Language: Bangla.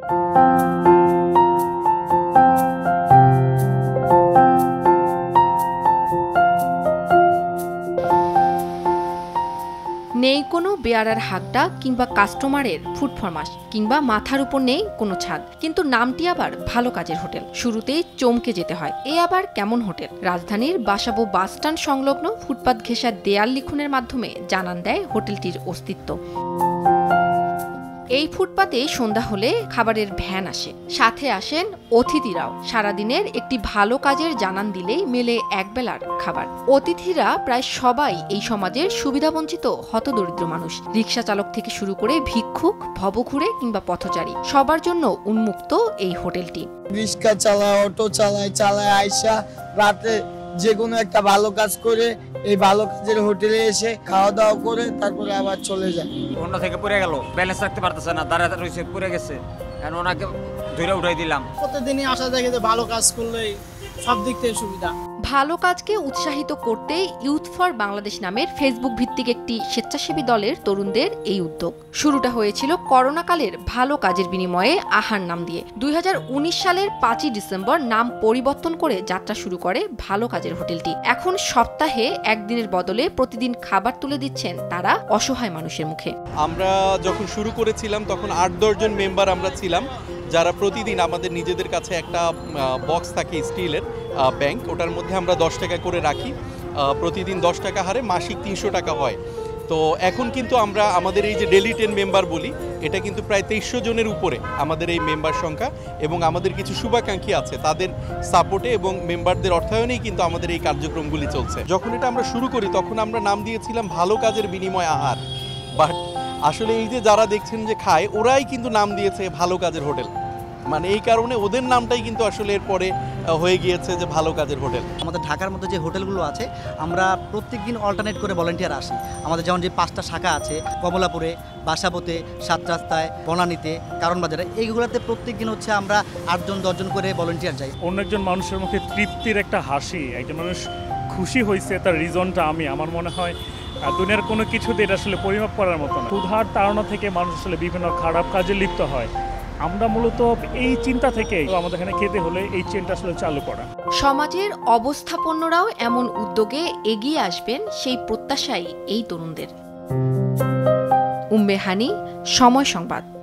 নেই কোনো বেয়ারার হাগডা কিংবা কাস্টমারের ফুড ফরমাস কিংবা মাথার উপর নেই কোনো ছাদ। কিন্তু নামটি আবার ভালো কাজের হোটেল। শুরুতেই চমকে যেতে হয়। এ আবার কেমন হোটেল? রাজধানীর বাসাবো বাসস্ট্যান্ড সংলগ্ন ফুটপাত ঘেঁষা দেয়াল লিখনের মাধ্যমে জানান দেয় হোটেলটির অস্তিত্ব। এই ফুটপাতে সন্ধ্যা হলে খাবারের ভ্যান আসে। সাথে আসেন অতিথিরাও। সারাদিনের একটি ভালো কাজের জানান দিলেই মেলে একবেলার খাবার। অতিথিরা প্রায় সবাই এই সমাজের সুবিধাবঞ্চিত হতদরিদ্র মানুষ। রিক্সা চালক থেকে শুরু করে ভিক্ষুক, ভবঘুরে কিংবা পথচারী সবার জন্য উন্মুক্ত এই হোটেলটি। রিক্সা চালায়, অটো চালায় চালায় আইসা রাতে যে কোনো একটা ভালো কাজ করে এই ভালো কাজের হোটেলে এসে খাওয়া দাওয়া করে তারপরে আবার চলে যায়। অন্য থেকে পড়ে গেল ব্যালেন্স রাখতে পারতেছে না দাঁড়া রয়েছে পড়ে গেছে। এখন ওনাকে ধরে উঠাই দিলাম। প্রতিদিনই আসা যায় যে ভালো কাজ করলেই সব দিক থেকে সুবিধা। ভালো কাজকে উৎসাহিত করতে ইউথ ফর বাংলাদেশ নামের ফেসবুক ভিত্তিক একটি স্বেচ্ছাসেবী দলের তরুণদের এই উদ্যোগ। শুরুটা হয়েছিল করোনাকালের ভালো কাজের বিনিময়ে আহার নাম দিয়ে। দু হাজার উনিশ সালের পাঁচই ডিসেম্বর নাম পরিবর্তন করে যাত্রা শুরু করে ভালো কাজের হোটেলটি। এখন সপ্তাহে একদিনের বদলে প্রতিদিন খাবার তুলে দিচ্ছেন তারা অসহায় মানুষের মুখে। আমরা যখন শুরু করেছিলাম, তখন আট দশজন মেম্বার আমরা ছিলাম। যারা প্রতিদিন আমাদের নিজেদের কাছে একটা বক্স থাকে স্টিলের ব্যাংক ওটার মধ্যে আমরা দশ টাকা করে রাখি। প্রতিদিন দশ টাকা হারে, মাসিক তিনশো টাকা হয়। তো এখন কিন্তু আমরা, আমাদের এই যে ডেলি টেন মেম্বার বলি, এটা কিন্তু প্রায় তেইশশো জনের উপরে আমাদের এই মেম্বার সংখ্যা এবং আমাদের কিছু শুভাকাঙ্ক্ষী আছে, তাদের সাপোর্টে এবং মেম্বারদের অর্থায়নেই কিন্তু আমাদের এই কার্যক্রমগুলি চলছে। যখন এটা আমরা শুরু করি, তখন আমরা নাম দিয়েছিলাম ভালো কাজের বিনিময় আহার। বাট আসলে এই যে যারা দেখছেন যে খায়, ওরাই কিন্তু নাম দিয়েছে ভালো কাজের হোটেল। মানে এই কারণে ওদের নামটাই কিন্তু আসলে এরপরে হয়ে গিয়েছে যে ভালো কাজের হোটেল। আমাদের ঢাকার মধ্যে যে হোটেলগুলো আছে আমরা প্রত্যেক দিন অল্টারনেট করে ভলেন্টিয়ার আসি। আমাদের যেমন যে পাঁচটা শাখা আছে কমলাপুরে বাসাবোতে সাত রাস্তায় বনানীতে কারণ বাজারে এইগুলোতে প্রত্যেক দিন হচ্ছে আমরা আটজন দশজন করে ভলেন্টিয়ার যাই। অন্য একজন মানুষের মুখে তৃপ্তির একটা হাসি একজন মানুষ খুশি হয়েছে তার রিজনটা আমি আমার মনে হয় দুনিয়ার কোনো কিছুতে এটা আসলে পরিমাপ করার মতো না। ক্ষুধার তাড়না থেকে মানুষ আসলে বিভিন্ন খারাপ কাজে লিপ্ত হয়। আমরা মূলত এই চিন্তা থেকে আমাদের এখানে খেতে হলে এই চেনটা আসলে চালু করা। সমাজের অবস্থাপন্নরাও এমন উদ্যোগে এগিয়ে আসবেন সেই প্রত্যাশাই এই তরুণদের। উম্মেহানি সময় সংবাদ।